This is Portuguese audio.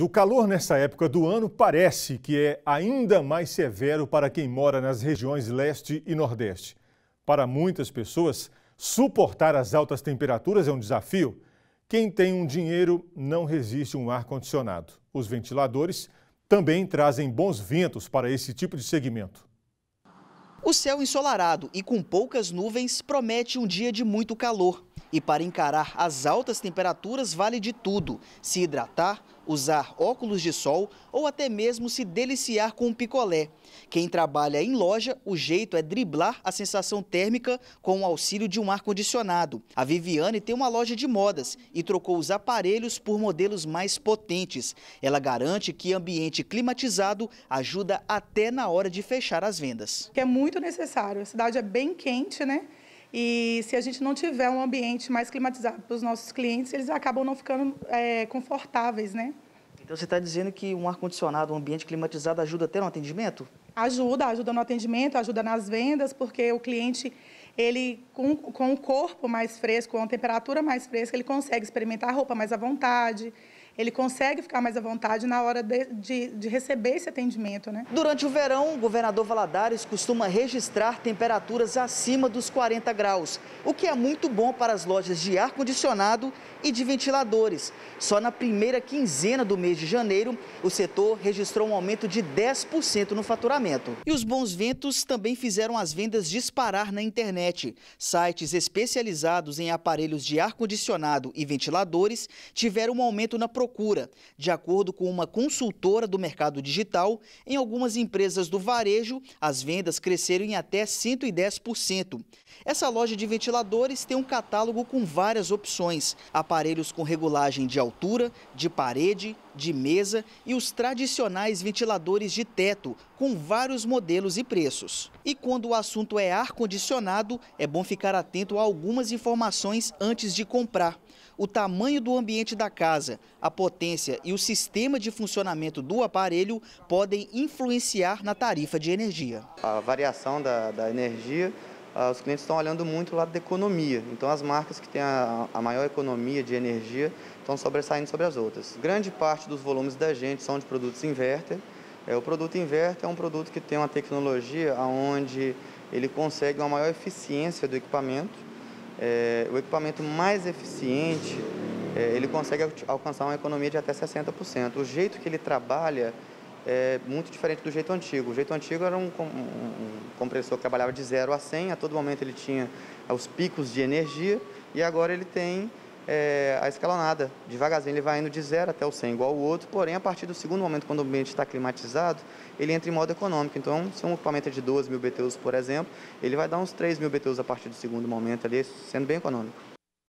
O calor nessa época do ano parece que é ainda mais severo para quem mora nas regiões leste e nordeste. Para muitas pessoas, suportar as altas temperaturas é um desafio. Quem tem um dinheiro não resiste um ar-condicionado. Os ventiladores também trazem bons ventos para esse tipo de segmento. O céu ensolarado e com poucas nuvens promete um dia de muito calor. E para encarar as altas temperaturas vale de tudo: se hidratar, usar óculos de sol ou até mesmo se deliciar com um picolé. Quem trabalha em loja, o jeito é driblar a sensação térmica com o auxílio de um ar-condicionado. A Viviane tem uma loja de modas e trocou os aparelhos por modelos mais potentes. Ela garante que ambiente climatizado ajuda até na hora de fechar as vendas. É muito necessário. A cidade é bem quente, né? E se a gente não tiver um ambiente mais climatizado para os nossos clientes, eles acabam não ficando é, confortáveis, né? Então você está dizendo que um ar-condicionado, um ambiente climatizado ajuda até no atendimento? Ajuda, ajuda no atendimento, ajuda nas vendas, porque o cliente, ele com, com o corpo mais fresco, com a temperatura mais fresca, ele consegue experimentar a roupa mais à vontade, ele consegue ficar mais à vontade na hora de, de, de, receber esse atendimento. Né? Durante o verão, o governador Valadares costuma registrar temperaturas acima dos 40 graus, o que é muito bom para as lojas de ar-condicionado e de ventiladores. Só na primeira quinzena do mês de janeiro, o setor registrou um aumento de 10% no faturamento. E os bons ventos também fizeram as vendas disparar na internet. Sites especializados em aparelhos de ar-condicionado e ventiladores tiveram um aumento na procura. De acordo com uma consultora do mercado digital, em algumas empresas do varejo, as vendas cresceram em até 110%. Essa loja de ventiladores tem um catálogo com várias opções: aparelhos com regulagem de altura, de parede, de mesa e os tradicionais ventiladores de teto, com vários modelos e preços. E quando o assunto é ar-condicionado, é bom ficar atento a algumas informações antes de comprar. O tamanho do ambiente da casa, a potência e o sistema de funcionamento do aparelho podem influenciar na tarifa de energia. A variação da, da energia os clientes estão olhando muito o lado da economia. Então, as marcas que têm a, a, maior economia de energia estão sobressaindo sobre as outras. Grande parte dos volumes da gente são de produtos inverter. É, o produto inverter é um produto que tem uma tecnologia onde ele consegue uma maior eficiência do equipamento. É, o equipamento mais eficiente, é, ele consegue alcançar uma economia de até 60%. O jeito que ele trabalha é muito diferente do jeito antigo. O jeito antigo era um, um, um compressor que trabalhava de 0 a 100, a todo momento ele tinha os picos de energia e agora ele tem é, a escalonada. Devagarzinho ele vai indo de 0 até o 100, igual o outro, porém a partir do segundo momento, quando o ambiente está climatizado, ele entra em modo econômico. Então, se um equipamento é de 12 mil BTUs, por exemplo, ele vai dar uns 3 mil BTUs a partir do segundo momento ali, sendo bem econômico.